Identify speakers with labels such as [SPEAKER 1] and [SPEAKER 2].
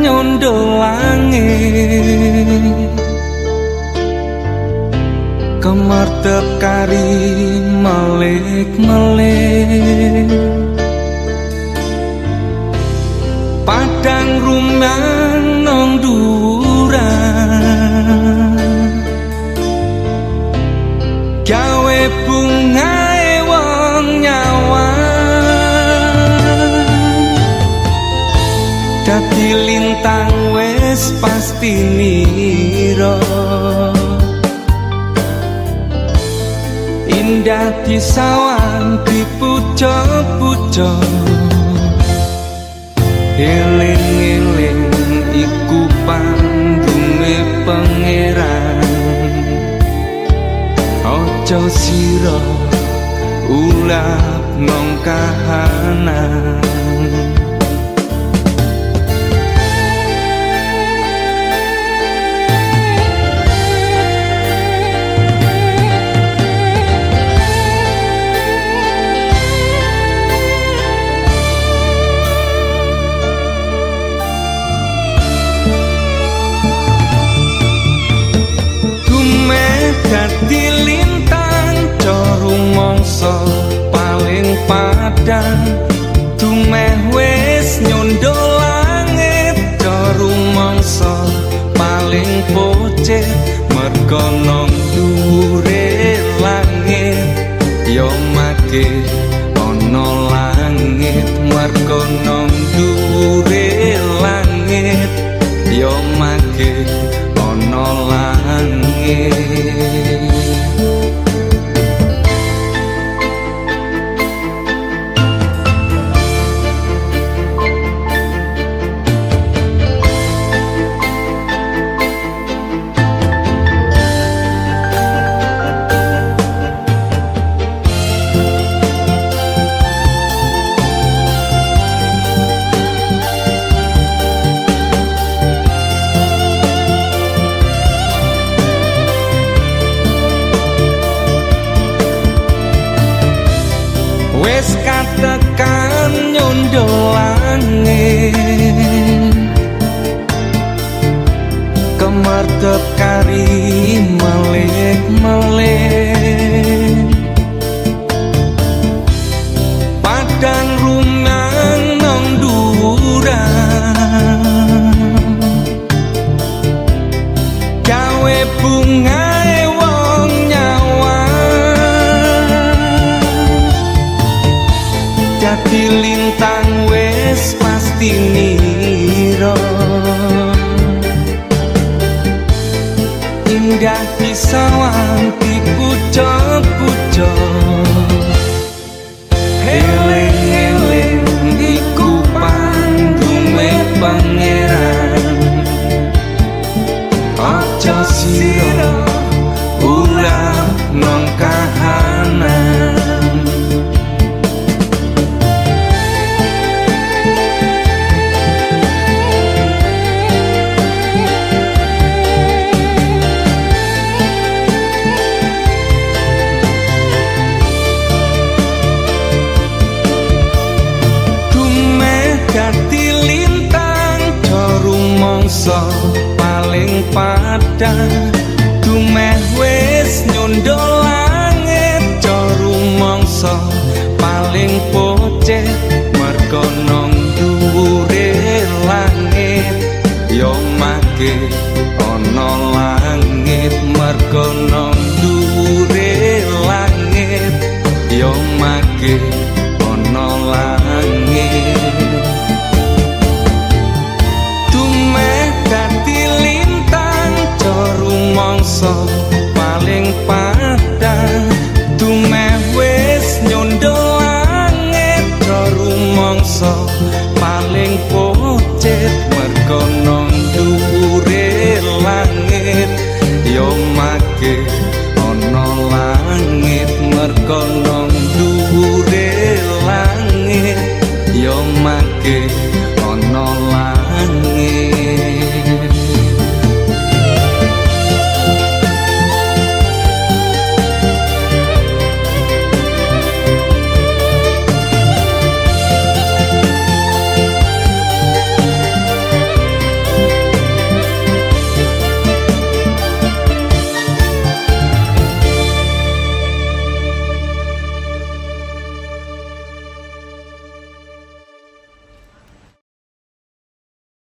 [SPEAKER 1] nyondo langit kemartep kari malik malik padang rumah nong duran. Gawe bunga wes pasti niro indah di sawan di pucuk-pucuk eling-eling iku pandunge pangeran. Ojo sira ulap nong kahanan mongso paling padang tumeh wis nyondo langit. Corung mongso paling pocet mergo nong dure langit. Yo make ana langit mergo nong dure langit. Yo make ana langit dadi lintang wis pasti niro indah bisa wanti mongso paling padang. Dumeh wis nyondo langit corung mongso paling pocet mergo nong dhuwure langit yo make ana langit. Mergo nong dhuwure langit yo make rasa paling pada tumeh wis nyondo langit ro rumangsa. Paling pocet mergo nang dhuwure langit. Yo mage ana langit mergo nang dhuwure langit. Yo mage